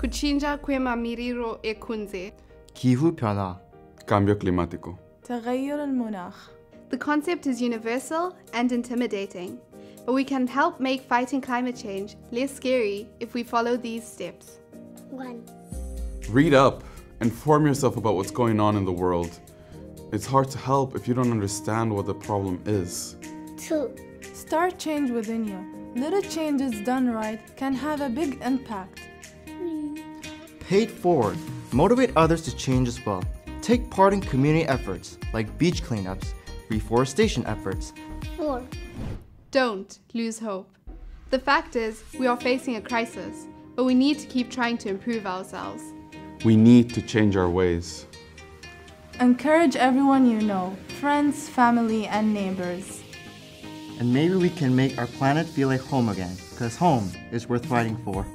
kuchinja kwema miriro e kunze. 기후 변화, Cambio climático. تغير المناخ The concept is universal and intimidating, but we can help make fighting climate change less scary if we follow these steps. 1. Read up. Inform yourself about what's going on in the world. It's hard to help if you don't understand what the problem is. 2. Start change within you. Little changes done right can have a big impact. pay it forward, motivate others to change as well. Take part in community efforts like beach cleanups, reforestation efforts. 4. Don't lose hope. The fact is, we are facing a crisis, but we need to keep trying to improve ourselves. We need to change our ways. Encourage everyone you know, friends, family, and neighbors. And maybe we can make our planet feel like home again, because home is worth fighting for.